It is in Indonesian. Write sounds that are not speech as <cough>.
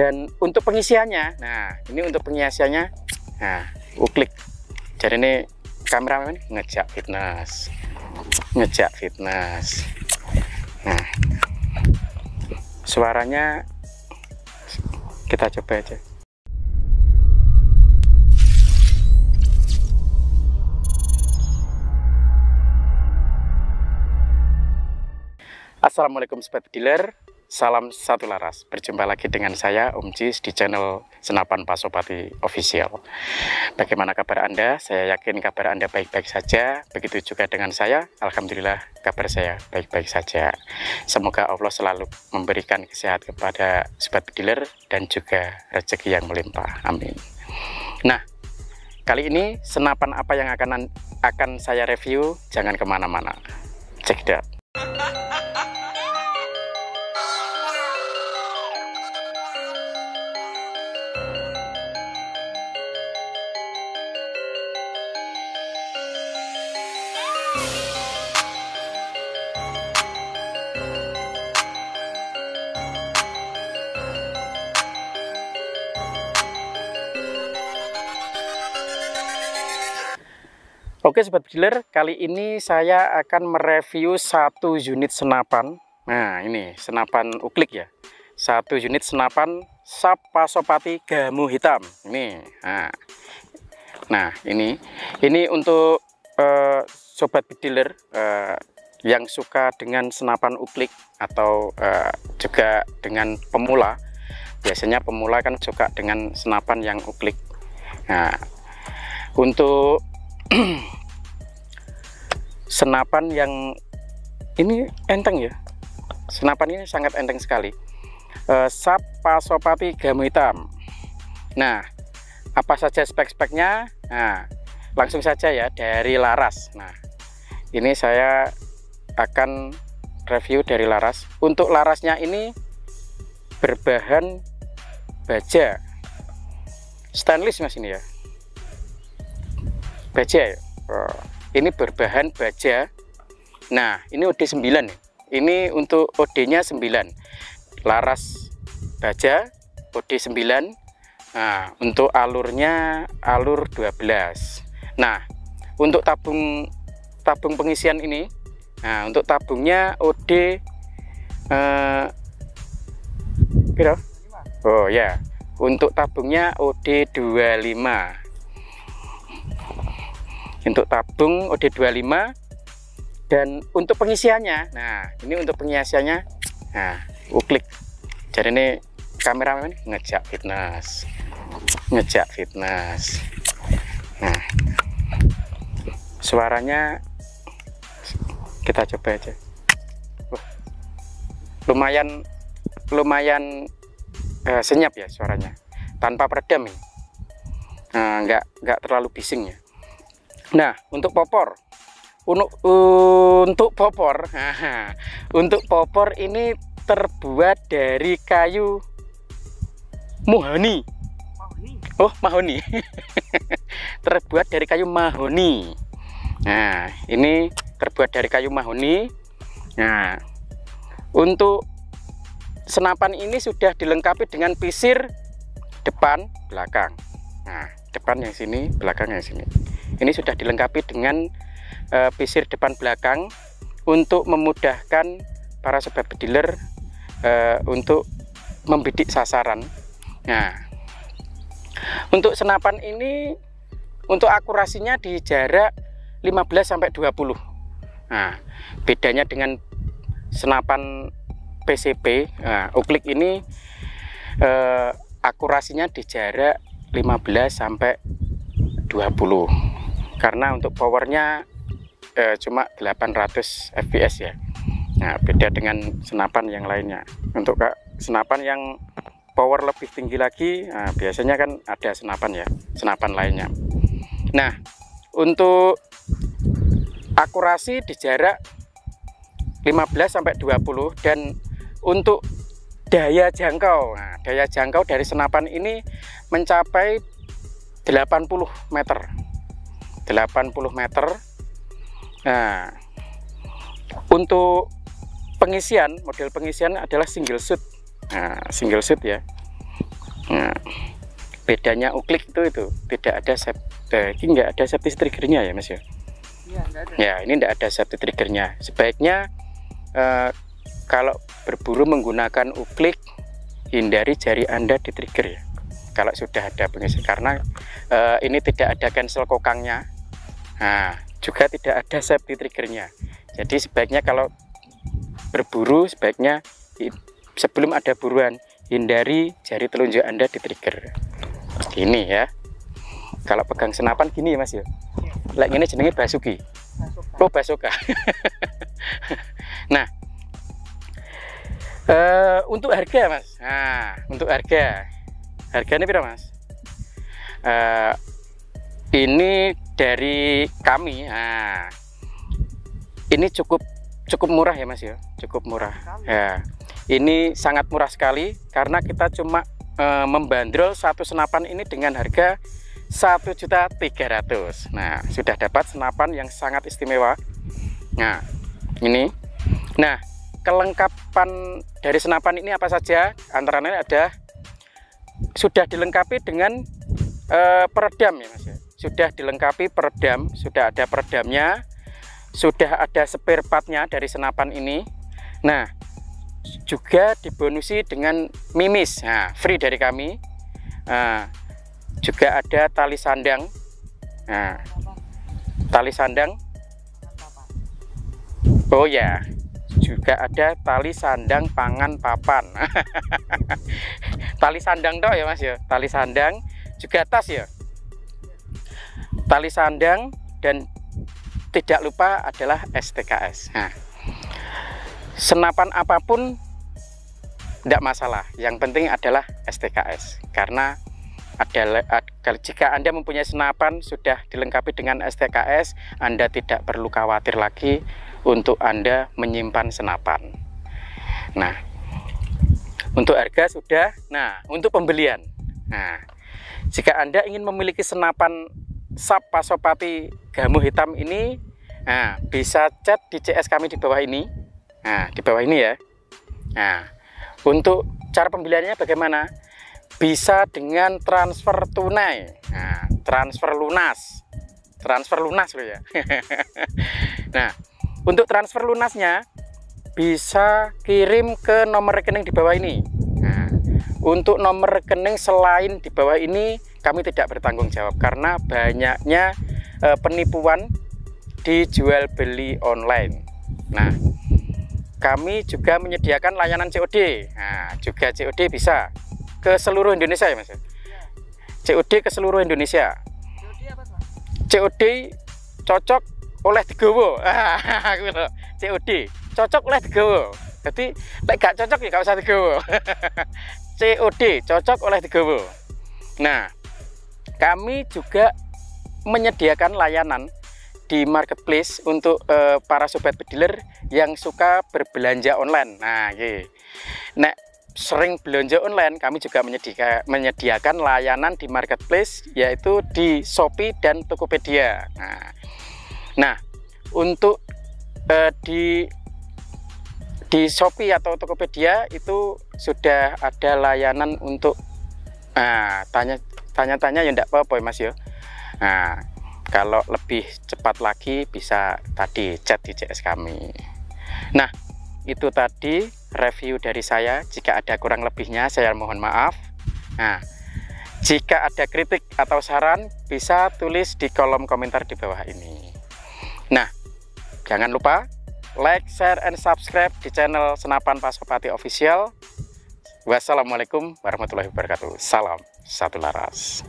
dan untuk pengisiannya nah ini untuk pengisiannya nah uklik jadi ini kameramen ngejak fitness ngejak fitness. Nah suaranya kita coba aja. Assalamualaikum sobat dealer Salam satu laras. Berjumpa lagi dengan saya Om Jis di channel Senapan Pasopati Official. Bagaimana kabar Anda? Saya yakin kabar Anda baik-baik saja. Begitu juga dengan saya Alhamdulillah kabar saya baik-baik saja. Semoga Allah selalu memberikan kesehatan kepada sobat dealer Dan juga rezeki yang melimpah. Amin. Nah Kali ini senapan apa yang akan akan saya review? Jangan ke mana-mana. It out Oke sobat dealer, kali ini saya akan mereview satu unit senapan. Nah ini senapan uklik ya, satu unit senapan Sapasopati Gamu Hitam. Ini, nah, nah ini, ini untuk uh, sobat dealer uh, yang suka dengan senapan uklik atau uh, juga dengan pemula. Biasanya pemula kan suka dengan senapan yang uklik. Nah, untuk <clears throat> senapan yang ini enteng ya. Senapan ini sangat enteng sekali. Uh, sap pasopati gamu hitam. Nah apa saja spek-speknya? Nah langsung saja ya dari laras. Nah ini saya akan review dari laras. Untuk larasnya ini berbahan baja. Stainless mas ini ya. Baja ya? Oh, ini berbahan baja. Nah ini OD 9 nih. Ini untuk OD nya 9 laras baja OD 9 nah untuk alurnya alur 12 nah untuk tabung tabung pengisian ini nah untuk tabungnya OD eh, Oh ya. Untuk tabungnya OD 25 untuk tabung OD25 dan untuk pengisiannya. Nah ini untuk pengisiannya. Nah uklik jadi ini kameramen ngejak fitness. Ngejak fitness. Nah suaranya kita coba aja. Lumayan lumayan eh, senyap ya suaranya. Tanpa peredam ini. Nah, nggak nggak terlalu bising ya Nah, untuk popor. Untuk untuk popor. <laughs> untuk popor ini terbuat dari kayu mahoni. Oh, mahoni. <laughs> terbuat dari kayu mahoni. Nah, ini terbuat dari kayu mahoni. Nah, untuk senapan ini sudah dilengkapi dengan pisir depan belakang. Nah, depan yang sini, belakang yang sini ini sudah dilengkapi dengan uh, pisir depan belakang untuk memudahkan para sobat bediler uh, untuk membidik sasaran. Nah untuk senapan ini untuk akurasinya di jarak 15 sampai 20 nah bedanya dengan senapan PCP nah, uklik ini uh, akurasinya di jarak 15 sampai 20 karena untuk powernya eh, cuma 800 fps ya. Nah beda dengan senapan yang lainnya. Untuk kak senapan yang power lebih tinggi lagi nah, biasanya kan ada senapan ya senapan lainnya. Nah untuk akurasi di jarak 15 sampai 20 dan untuk daya jangkau nah, daya jangkau dari senapan ini mencapai 80 meter 80 meter. Nah untuk pengisian model pengisian adalah single shoot nah single shoot ya. Nah, bedanya uklik itu itu. Tidak ada sep eh, ini nggak ada safety triggernya ya mas ya? Iya, ada. ya ini tidak ada safety triggernya. Sebaiknya eh, kalau berburu menggunakan uklik hindari jari anda di trigger ya. Kalau sudah ada pengisi karena eh, ini tidak ada cancel kokangnya nah juga tidak ada safety triggernya jadi sebaiknya kalau berburu sebaiknya sebelum ada buruan hindari jari telunjuk anda di trigger seperti ini ya kalau pegang senapan gini ya mas ya like ini jenenge basuki Masuk. Oh basoka. <laughs> nah, eh, untuk harga mas. Nah, untuk harga, harganya berapa mas? Eh, ini dari kami. Nah, ini cukup cukup murah ya mas ya, cukup murah. Ya, ini sangat murah sekali karena kita cuma eh, membandrol satu senapan ini dengan harga satu juta tiga ratus. Nah, sudah dapat senapan yang sangat istimewa. Nah, ini. Nah, kelengkapan dari senapan ini apa saja? Antara lain ada sudah dilengkapi dengan eh, peredam ya Mas ya. Sudah dilengkapi peredam, sudah ada peredamnya, sudah ada spare partnya dari senapan ini. Nah, juga dibonusi dengan mimis, nah, free dari kami. Nah, juga ada tali sandang. Nah, tali sandang? Oh ya, juga ada tali sandang pangan papan. <laughs> tali sandang dong ya Mas ya. Tali sandang juga tas ya. Tali sandang dan tidak lupa adalah STKS. Nah, senapan apa pun tidak masalah. Yang penting adalah STKS karena adalah ad- jika Anda mempunyai senapan sudah dilengkapi dengan STKS, Anda tidak perlu khawatir lagi untuk Anda menyimpan senapan. Nah, untuk harga sudah. Nah, untuk pembelian. Nah, jika Anda ingin memiliki senapan Sap Pasopati Gamu Hitam ini, nah, bisa chat di CS kami di bawah ini. Nah, di bawah ini ya. Nah, untuk cara pembeliannya bagaimana? Bisa dengan transfer tunai, nah, transfer lunas, transfer lunas loh ya. <laughs> nah, untuk transfer lunasnya bisa kirim ke nomor rekening di bawah ini. Nah, untuk nomor rekening selain di bawah ini kami tidak bertanggung jawab karena banyaknya eh, penipuan di jual beli online. Nah, kami juga menyediakan layanan COD. Nah, juga COD bisa ke seluruh Indonesia ya, Mas. Iya. COD ke seluruh Indonesia. COD apa, Pak? COD cocok oleh digowo. Gitu. COD cocok oleh digowo. Jadi lek gak cocok ya gak usah digowo. <laughs> COD cocok oleh digowo. Nah, kami juga menyediakan layanan di marketplace untuk eh, para sobat bediler yang suka berbelanja online. Nah, iki. Nek sering belanja online, kami juga menyediakan, menyediakan layanan di marketplace yaitu di Shopee dan Tokopedia. Nah, nah untuk eh, di di Shopee atau Tokopedia itu sudah ada layanan untuk nah, tanya tanya-tanya ya enggak apa-apa ya Mas ya. Nah, kalau lebih cepat lagi bisa tadi chat di CS kami. Nah, itu tadi review dari saya. Jika ada kurang lebihnya, saya mohon maaf. Nah, jika ada kritik atau saran, bisa tulis di kolom komentar di bawah ini. Nah, jangan lupa like, share, and subscribe di channel Senapan Pasopati Official. Wassalamualaikum warahmatullahi wabarakatuh. Salam satu laras.